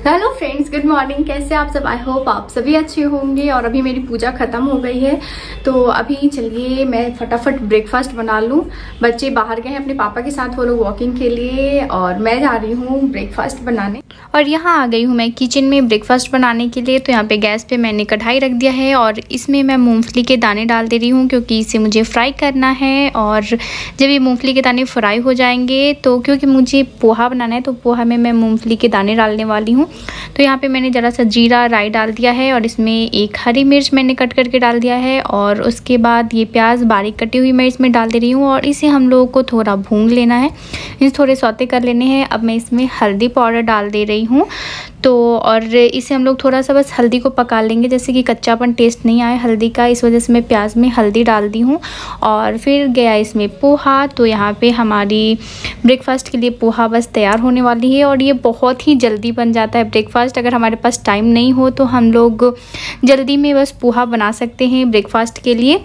Hello friends, good morning. कैसे आप सब? आई होप आप सभी अच्छे होंगे और अभी मेरी पूजा खत्म हो गई है। तो अभी चलिए मैं फटाफट ब्रेकफास्ट बना लूँ। बच्चे बाहर गए हैं अपने पापा के साथ, वो लोग वॉकिंग के लिए और मैं जा रही हूँ ब्रेकफास्ट बनाने। और यहाँ आ गई हूँ मैं किचन में ब्रेकफास्ट बनाने के लिए। तो यहाँ पे गैस पे मैंने कढ़ाई रख दिया है और इसमें मैं मूंगफली के दाने डाल दे रही हूँ क्योंकि इसे मुझे फ्राई करना है। और जब ये मूंगफली के दाने फ्राई हो जाएँगे तो क्योंकि मुझे पोहा बनाना है तो पोहा में मैं मूँगफली के दाने डालने वाली हूँ। तो यहाँ पे मैंने ज़रा सा जीरा राई डाल दिया है और इसमें एक हरी मिर्च मैंने कट करके डाल दिया है और उसके बाद ये प्याज बारीक कटी हुई मैं इसमें डाल दे रही हूँ और इसे हम लोगों को थोड़ा भून लेना है। इसे थोड़े सौते कर लेने हैं। अब मैं इसमें हल्दी पाउडर डाल दे रही हूँ। तो और इसे हम लोग थोड़ा सा बस हल्दी को पका लेंगे। जैसे कि कच्चापन टेस्ट नहीं आए हल्दी का, इस वजह से मैं प्याज में हल्दी डाल दी हूँ और फिर गया इसमें पोहा। तो यहाँ पे हमारी ब्रेकफास्ट के लिए पोहा बस तैयार होने वाली है और ये बहुत ही जल्दी बन जाता है। ब्रेकफास्ट अगर हमारे पास टाइम नहीं हो तो हम लोग जल्दी में बस पोहा बना सकते हैं ब्रेकफास्ट के लिए।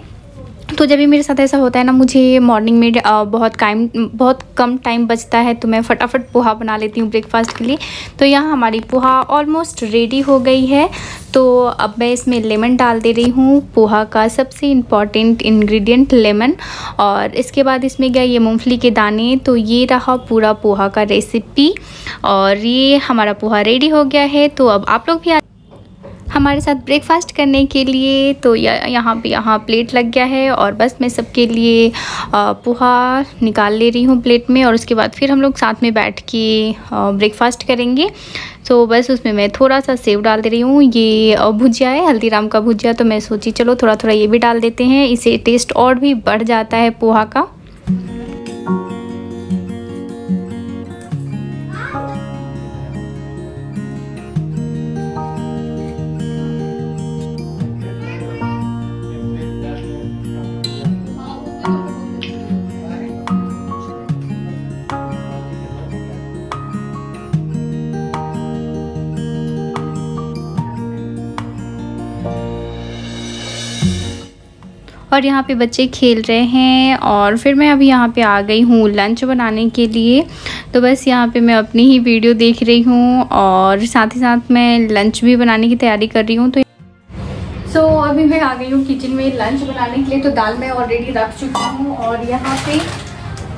तो जब भी मेरे साथ ऐसा होता है ना, मुझे मॉर्निंग में बहुत टाइम बहुत कम टाइम बचता है तो मैं फटाफट पोहा बना लेती हूँ ब्रेकफास्ट के लिए। तो यहाँ हमारी पोहा ऑलमोस्ट रेडी हो गई है। तो अब मैं इसमें लेमन डाल दे रही हूँ। पोहा का सबसे इंपॉर्टेंट इंग्रेडिएंट लेमन और इसके बाद इसमें गया ये मूंगफली के दाने। तो ये रहा पूरा पोहा का रेसिपी और ये हमारा पोहा रेडी हो गया है। तो अब आप लोग भी हमारे साथ ब्रेकफास्ट करने के लिए तो यहाँ पे, यहाँ प्लेट लग गया है और बस मैं सबके लिए पोहा निकाल ले रही हूँ प्लेट में और उसके बाद फिर हम लोग साथ में बैठ के ब्रेकफास्ट करेंगे। तो बस उसमें मैं थोड़ा सा सेव डाल दे रही हूँ। ये भुजिया है, हल्दीराम का भुजिया तो मैं सोची चलो थोड़ा थोड़ा ये भी डाल देते हैं। इसे टेस्ट और भी बढ़ जाता है पोहा का। और यहाँ पे बच्चे खेल रहे हैं और फिर मैं अभी यहाँ पे आ गई हूँ लंच बनाने के लिए। तो बस यहाँ पे मैं अपनी ही वीडियो देख रही हूँ और साथ ही साथ मैं लंच भी बनाने की तैयारी कर रही हूँ। तो सो so, अभी मैं आ गई हूँ किचन में लंच बनाने के लिए। तो दाल मैं ऑलरेडी रख चुकी हूँ और यहाँ पे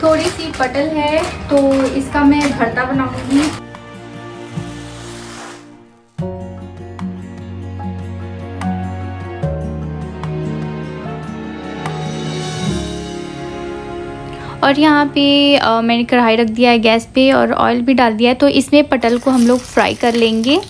थोड़ी सी पटल है। तो इसका मैं भरता बनाऊँगी। और यहाँ पे मैंने कढ़ाई रख दिया है गैस पे और ऑयल भी डाल दिया है तो इसमें पटल को हम लोग फ्राई कर लेंगे।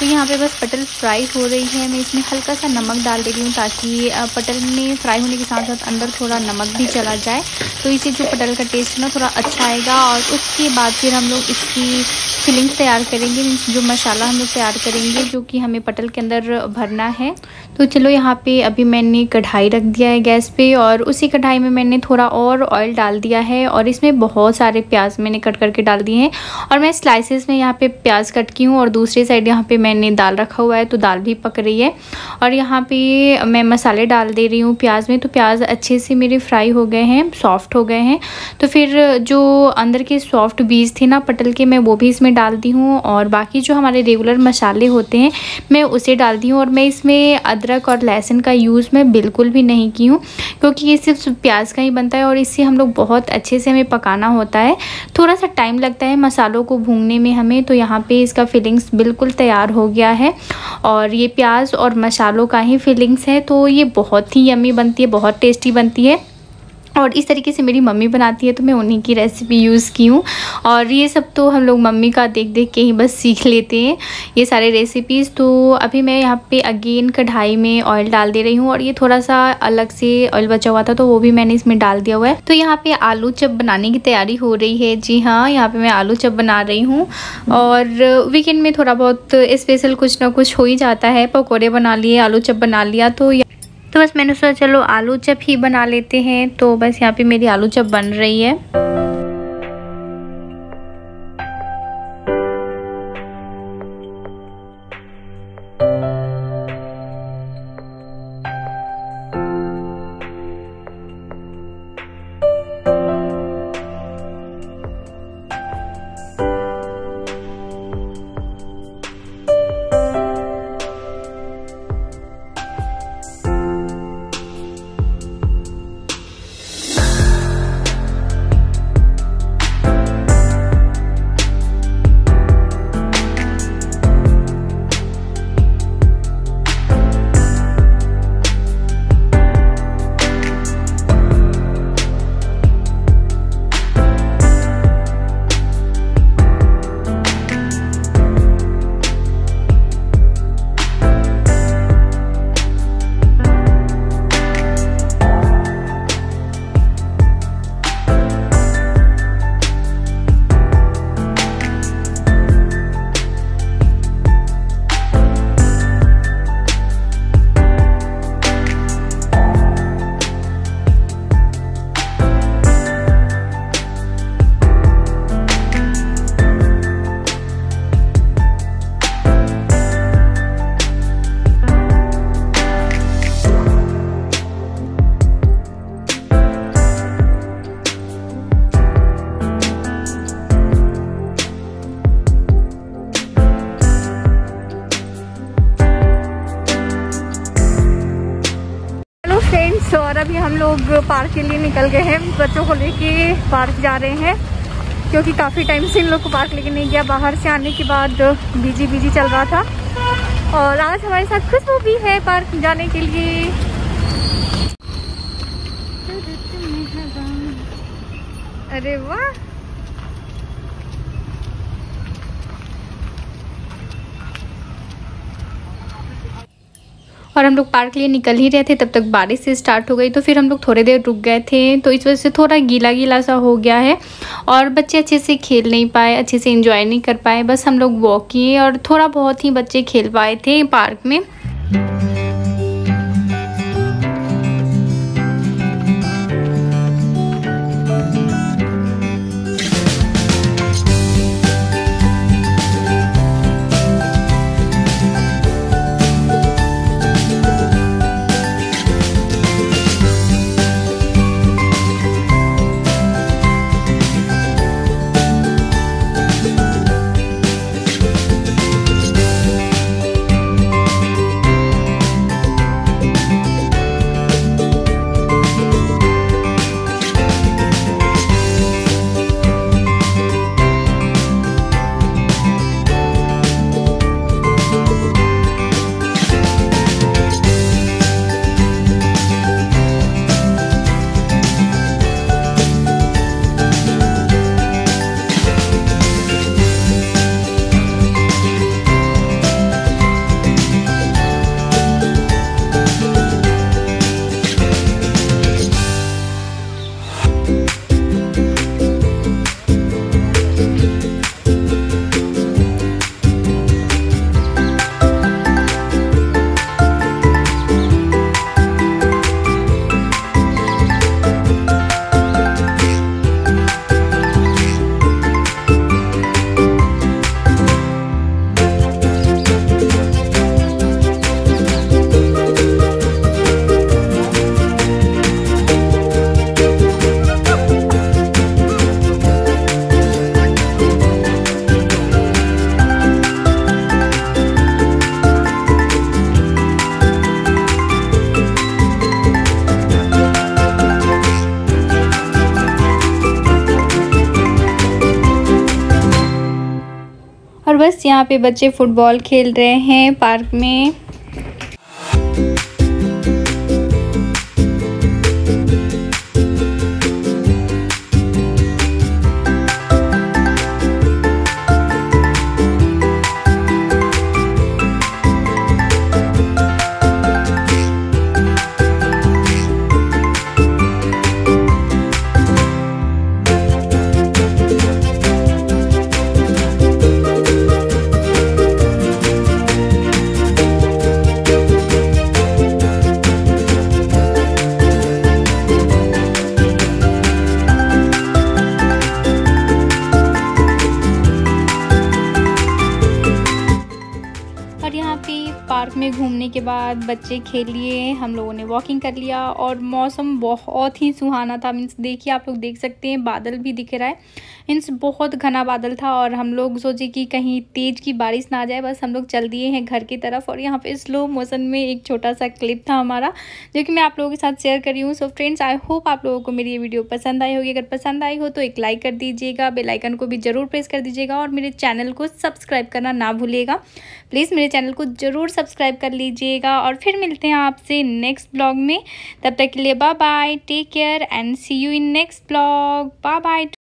तो यहाँ पे बस पटल फ्राई हो रही है। मैं इसमें हल्का सा नमक डाल दे रही हूँ ताकि पटल में फ्राई होने के साथ साथ अंदर थोड़ा नमक भी चला जाए। तो इसे जो पटल का टेस्ट है ना, थोड़ा अच्छा आएगा और उसके बाद फिर हम लोग इसकी फिलिंग्स तैयार करेंगे। जो मसाला हम लोग तैयार करेंगे, जो कि हमें पटल के अंदर भरना है। तो चलो यहाँ पे अभी मैंने कढ़ाई रख दिया है गैस पे और उसी कढ़ाई में मैंने थोड़ा और ऑयल डाल दिया है और इसमें बहुत सारे प्याज मैंने कट करके डाल दिए हैं और मैं स्लाइसेस में यहाँ पे प्याज कट की हूँ और दूसरी साइड यहाँ पे मैंने दाल रखा हुआ है तो दाल भी पक रही है और यहाँ पे मैं मसाले डाल दे रही हूँ प्याज में तो प्याज अच्छे से मेरे फ्राई हो गए हैं सॉफ्ट हो गए हैं। तो फिर जो अंदर के सॉफ्ट बीज थे ना पटल के मैं वो भी इसमें डालती हूँ और बाकी जो हमारे रेगुलर मसाले होते हैं मैं उसे डालती हूँ और मैं इसमें अदरक और लहसुन का यूज़ मैं बिल्कुल भी नहीं की हूँ, क्योंकि ये सिर्फ़ प्याज का ही बनता है और इससे हम लोग बहुत अच्छे से हमें पकाना होता है। थोड़ा सा टाइम लगता है मसालों को भूनने में हमें तो यहाँ पे इसका फिलिंग्स बिल्कुल तैयार हो गया है। और ये प्याज और मसालों का ही फिलिंग्स है तो ये बहुत ही यमी बनती है, बहुत टेस्टी बनती है। और इस तरीके से मेरी मम्मी बनाती है तो मैं उन्हीं की रेसिपी यूज़ की हूँ। और ये सब तो हम लोग मम्मी का देख देख के ही बस सीख लेते हैं, ये सारे रेसिपीज़ तो अभी मैं यहाँ पे अगेन कढ़ाई में ऑयल डाल दे रही हूँ और ये थोड़ा सा अलग से ऑयल बचा हुआ था तो वो भी मैंने इसमें डाल दिया हुआ है। तो यहाँ पे आलू चप बनाने की तैयारी हो रही है। जी हाँ यहाँ पर मैं आलू चप बना रही हूँ। और वीकेंड में थोड़ा बहुत स्पेशल कुछ ना कुछ हो ही जाता है। पकौड़े बना लिए, आलू चप बना लिया तो तो बस मैंने सोचा, चलो आलू चप ही बना लेते हैं। तो बस यहाँ पे मेरी आलू चप बन रही है। लोग पार्क के लिए निकल गए हैं। बच्चों को लेके पार्क जा रहे हैं, क्योंकि काफ़ी टाइम से इन लोग को पार्क लेके नहीं गया। बाहर से आने के बाद बिज़ी बिज़ी चल रहा था। और आज हमारे साथ खुशबू भी है पार्क जाने के लिए। अरे वाह! और हम लोग पार्क लिए निकल ही रहे थे, तब तक बारिश से स्टार्ट हो गई। तो फिर हम लोग थोड़ी देर रुक गए थे तो इस वजह से थोड़ा गीला गीला सा हो गया है। और बच्चे अच्छे से खेल नहीं पाए, अच्छे से इंजॉय नहीं कर पाए। बस हम लोग वॉक किए और थोड़ा बहुत ही बच्चे खेल पाए थे पार्क में। यहाँ पे बच्चे फुटबॉल खेल रहे हैं पार्क में। और यहाँ पे पार्क में घूमने के बाद बच्चे खेल लिए, हम लोगों ने वॉकिंग कर लिया और मौसम बहुत ही सुहाना था। मीन्स देखिए, आप लोग देख सकते हैं, बादल भी दिख रहा है। मीन्स बहुत घना बादल था और हम लोग सोचे कि कहीं तेज़ की बारिश ना आ जाए, बस हम लोग चल दिए हैं घर की तरफ़ और यहाँ पे स्लो मोशन में एक छोटा सा क्लिप था हमारा, जो कि मैं आप लोगों के साथ शेयर करी हूँ। सो फ्रेंड्स आई होप आप लोगों को मेरी ये वीडियो पसंद आई होगी। अगर पसंद आई हो तो एक लाइक कर दीजिएगा बेलाइकन को भी ज़रूर प्रेस कर दीजिएगा और मेरे चैनल को सब्सक्राइब करना ना भूलिएगा। प्लीज़ मेरे चैनल को ज़रूर सब्सक्राइब कर लीजिएगा और फिर मिलते हैं आपसे नेक्स्ट ब्लॉग में। तब तक के लिए bye bye take care and see you in next blog. Bye bye